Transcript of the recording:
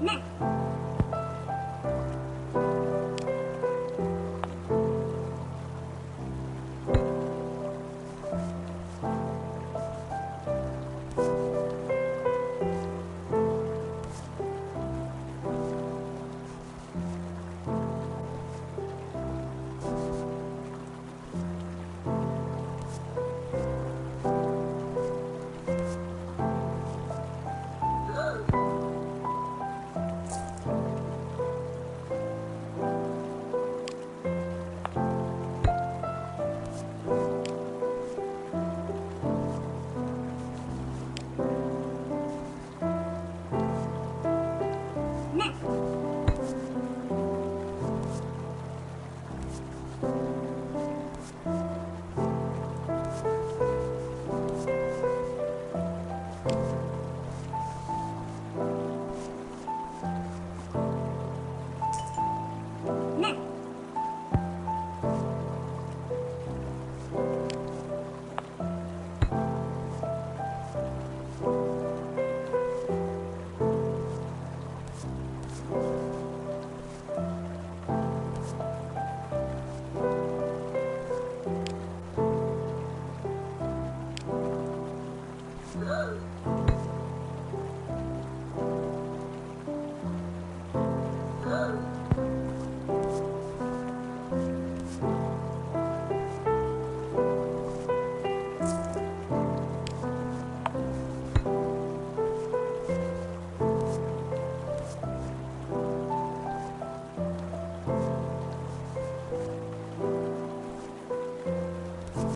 那。Bye. Oh,